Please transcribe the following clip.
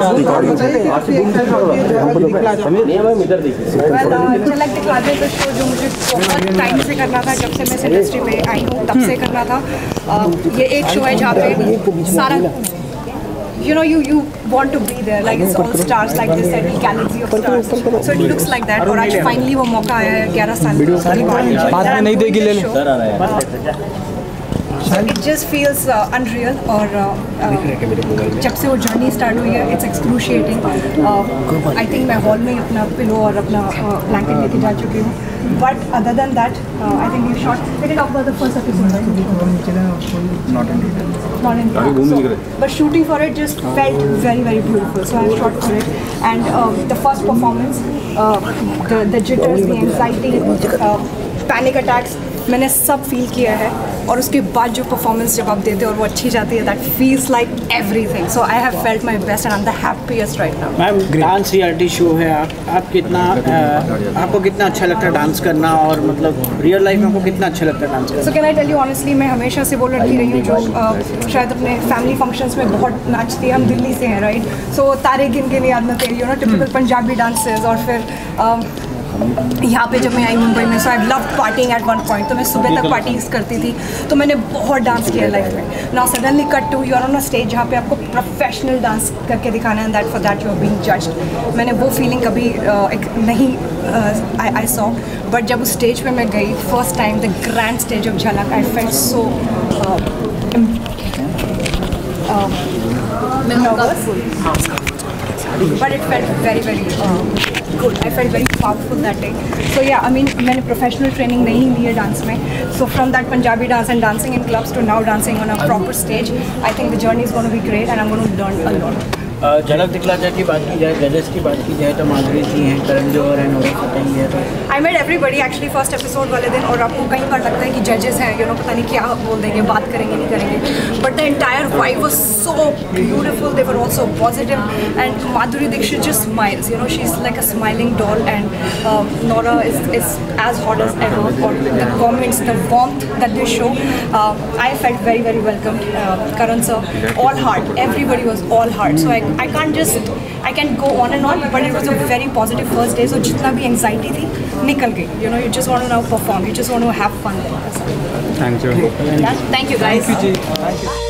Uh, झलक दिखला दे तो शो जो मुझे बहुत टाइम से करना था जब से मैं इंडस्ट्री में आई हूँ तब से करना था uh, ये एक शो है जहाँ पे सारा you know you you want to be there like it's all stars like this and galaxy of stars so it looks like that और आज finally वो मौका आया है 11 साल के बाद बाद में नहीं देगी ले ले इट जस्ट फील्स अनरियल और जब से वो जर्नी स्टार्ट हुई है इट्स एक्सक्रूशिएटिंग आई थिंक मैं हॉल में ही अपना पिलो और अपना ब्लैंकेट लेके जा चुकी हूँ. But other than that I think you shot let it but shooting for it just felt very very beautiful so I shot for it and the first performance the jitters anxiety panic attacks मैंने सब feel किया है. और उसके बाद जो performance जब आप देते हो और वो अच्छी जाती है that feels like everything so I have felt my best and I am the happiest right now ma'am dance reality show है। आप आप कितना आपको कितना अच्छा लगता है डांस करना और मतलब रियल लाइफ में आपको कितना अच्छा लगता है डांस करना so can I tell you honestly मैं हमेशा से वो लड़की रही हूँ जो शायद अपने फैमिली फ़ंक्शंस में बहुत नाचती है। हम दिल्ली से हैं राइट सो तारे गिन गिन याद में तेरी you know typical Punjabi dances और फिर यहाँ पे जब मैं आई मुंबई में so I love partying at one point तो मैं सुबह तक पार्टीज़ करती थी। तो मैंने बहुत डांस किया लाइफ में। Now suddenly cut to you're on a stage जहाँ पे आपको प्रोफेशनल डांस करके दिखाना है that for that you are being judged मैंने वो फीलिंग कभी uh, एक नहीं आई आई सॉ बट जब उस स्टेज पे मैं गई first time the grand stage of Jhalak I felt so but it felt very very uh, good I felt very powerful that day so yeah I mean मैंने professional training नहीं ली है dance में so from that Punjabi dance and dancing in clubs to now dancing on a proper stage I think the journey is going to be great and I'm going to learn a lot झलक दिखला जाए की बात की जाए जजेस की बात की जाए तो माधुरी जी हैं करण जौहर हैं नोरा फतेही है तो I made everybody actually first episode वाले दिन और आपको कई बार लगता है कि जजेस हैं यू नो पता नहीं क्या बोल देंगे बात करेंगे नहीं करेंगे but the entire vibe was so beautiful they were also positive and Madhuri Dikshit just smiles you know she's like a smiling doll and um, Nora is, is as hot as ever or the comments the warmth that they show uh, I felt very very welcomed uh, Karan sir all heart everybody was all heart so I, I can't just I can go on and on but it was a very positive first day so जितना भी anxiety थी निकल गई you know you just want to now perform you just want to have fun thank you yeah, thank you guys